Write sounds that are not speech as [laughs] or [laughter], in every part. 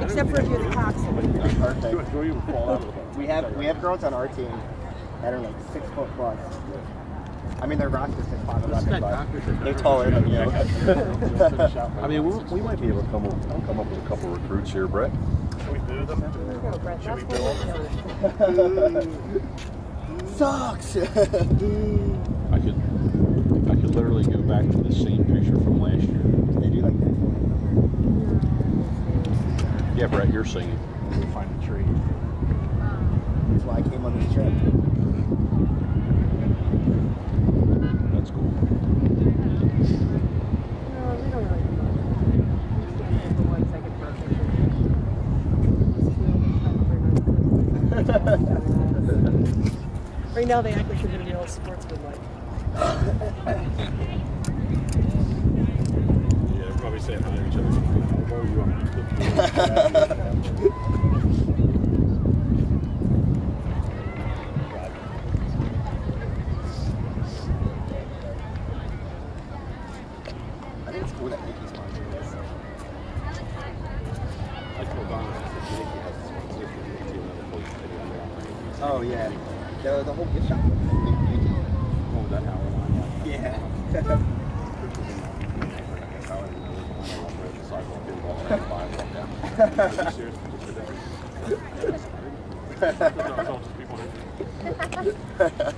Except for if you're the coxswain. [laughs] We have we have girls on our team that are like six foot plus. I mean, their roster's just five eleven, but they're taller than you. [laughs] [laughs] I mean, we, we might be able to come up, come up with a couple recruits here, Brett. There you go, Brett. That's what we're doing. Sucks. I could, I could literally go back to the same picture from last year. they do like this. Yeah, Brett, you're singing. Find a tree. That's why I came on this trip. That's cool. No, we don't really. We stand there for one second for a picture. Right now, they act like they're gonna be all sportsman like. Yeah, they're probably saying hi to each other. Elbow, you want me to I think it's cool that Mickey's sponsoring this. I told Donna, I said, Nikki has a sponsorship with the team, another place they do that. Oh yeah, the the whole gift shop. was like Mickey. That Howard. Yeah. [laughs] Is he Coco? Go girls!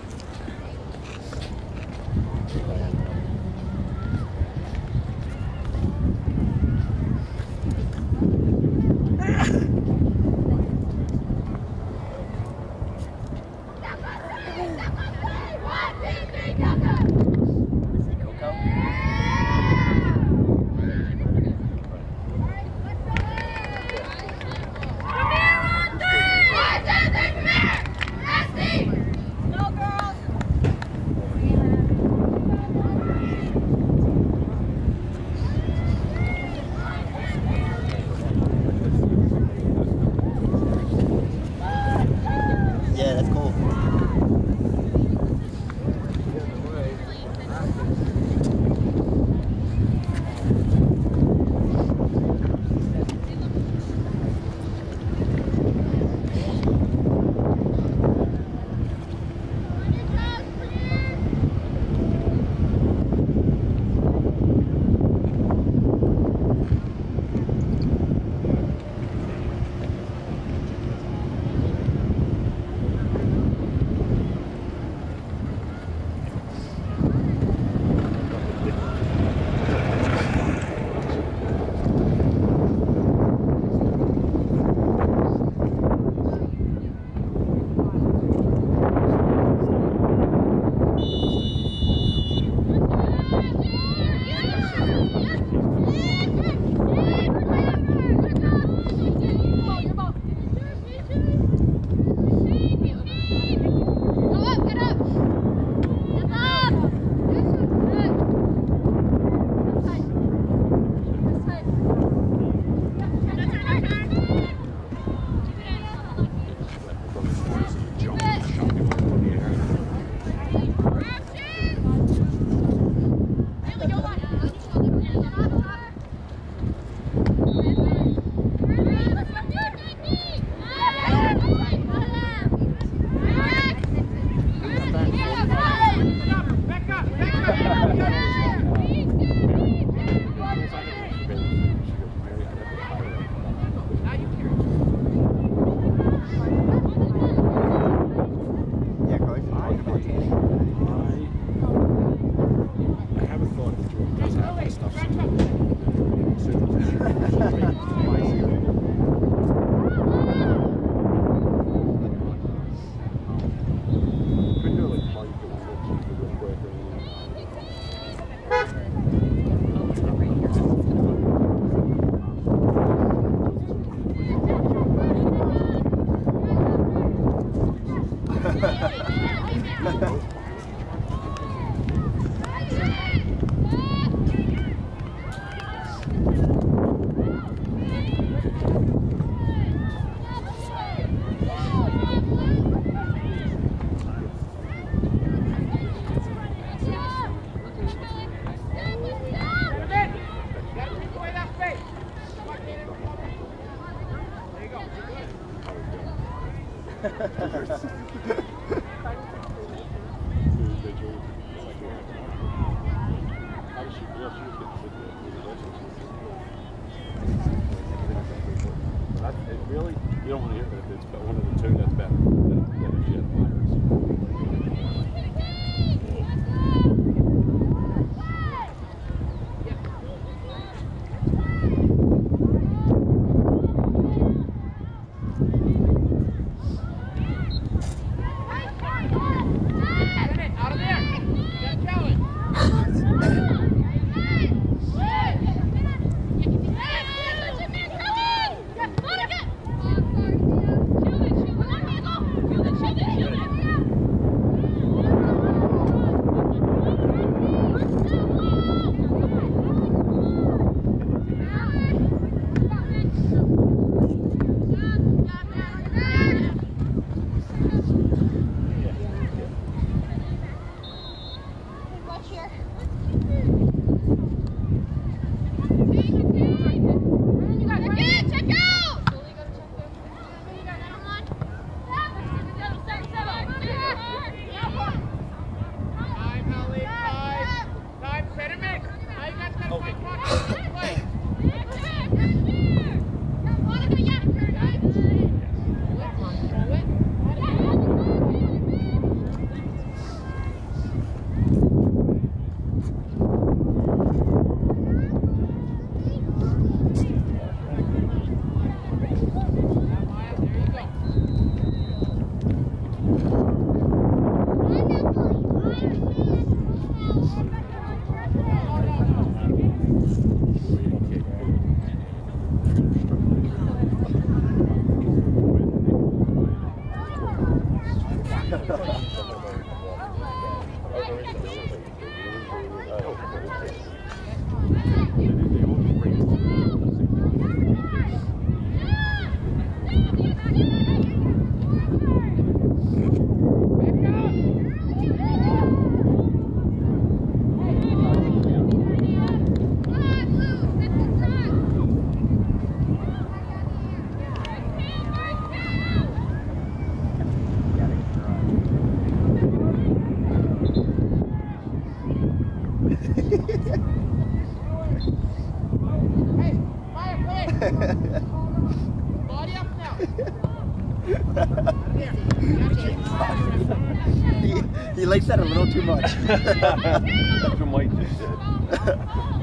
That's what just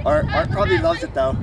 Art probably loves it though.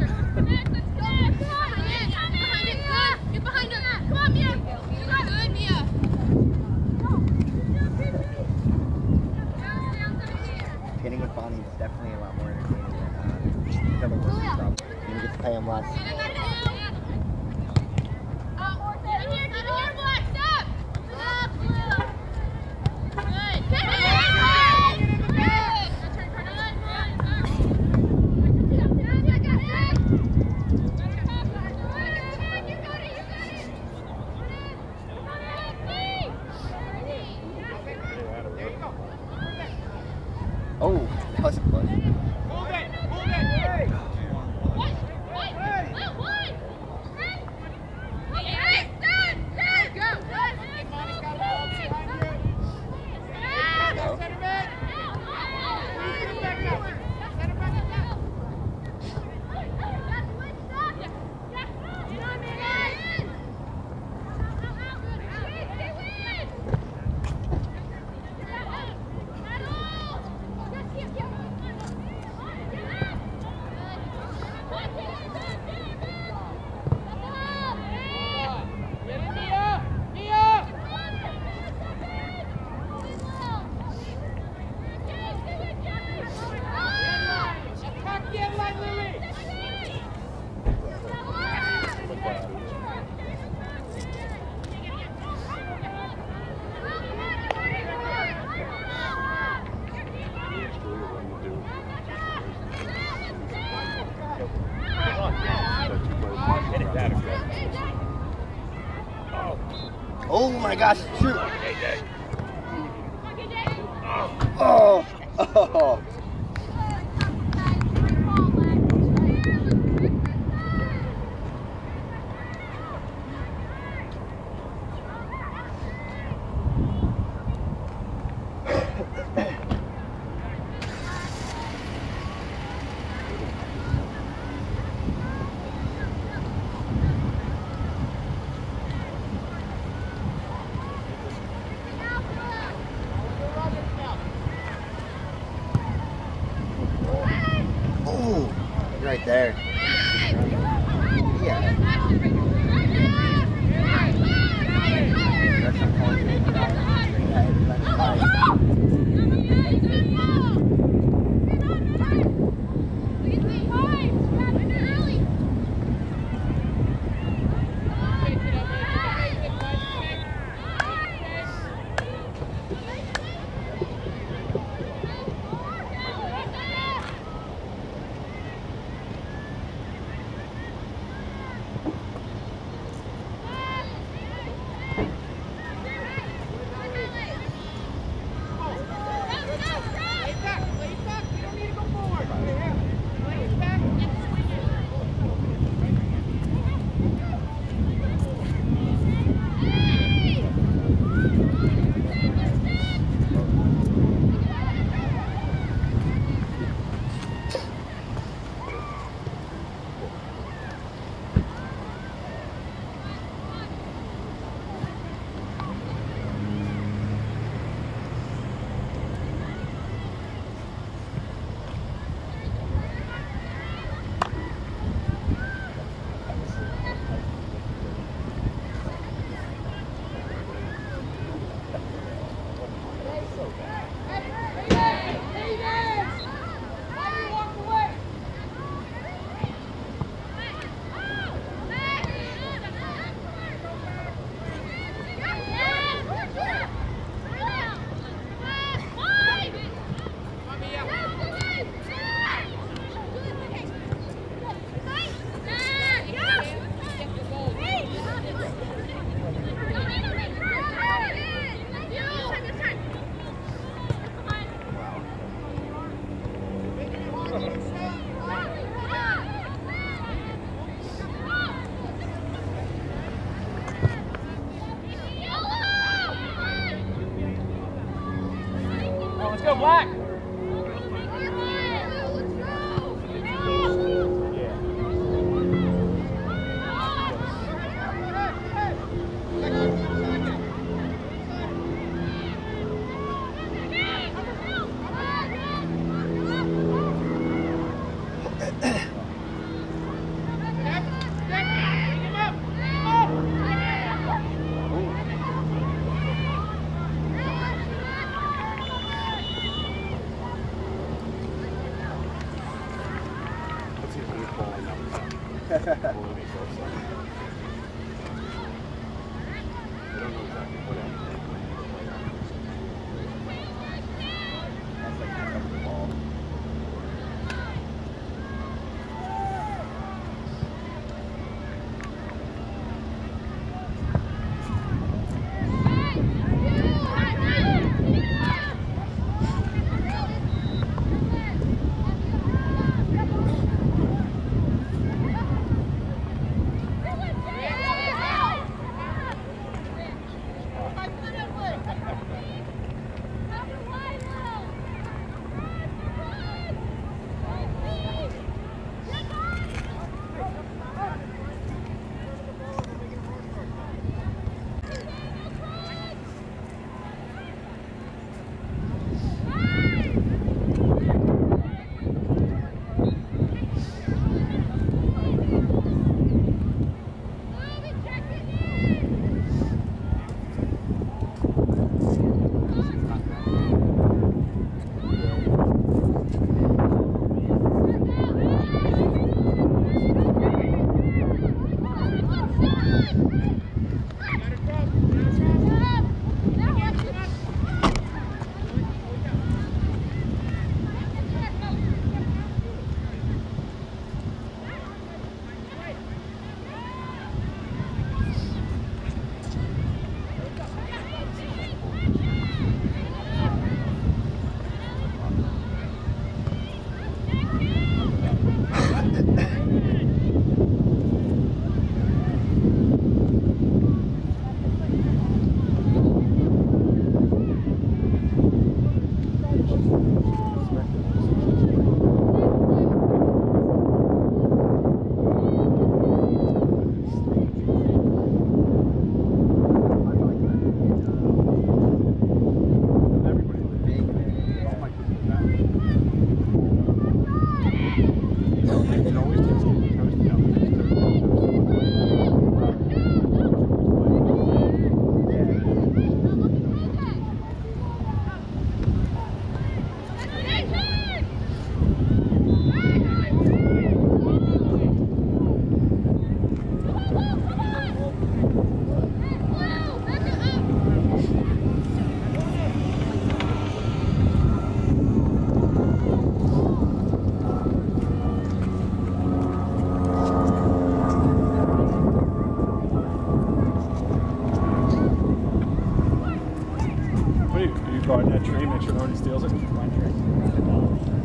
What you, are you guarding that tree? Make sure nobody steals it?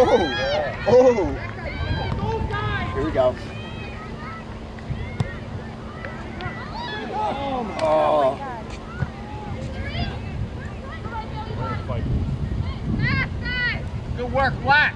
Oh, oh. Here we go. Oh. my God! Good work, Black.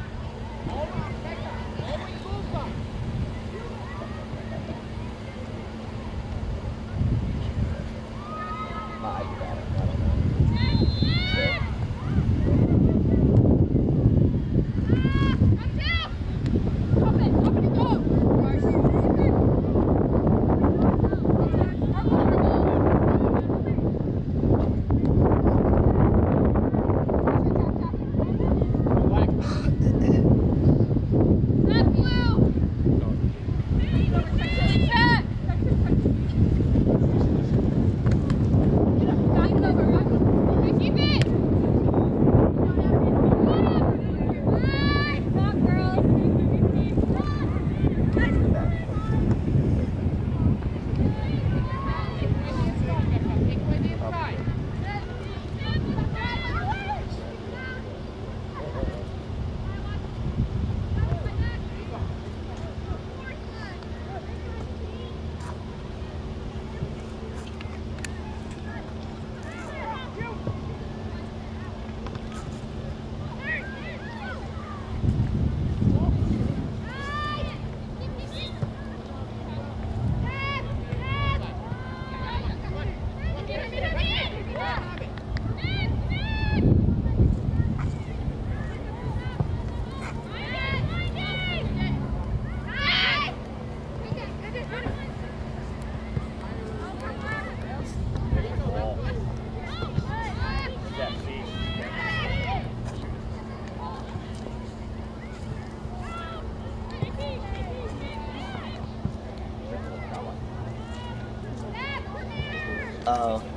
Oh,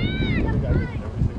Yeah, yeah, yeah.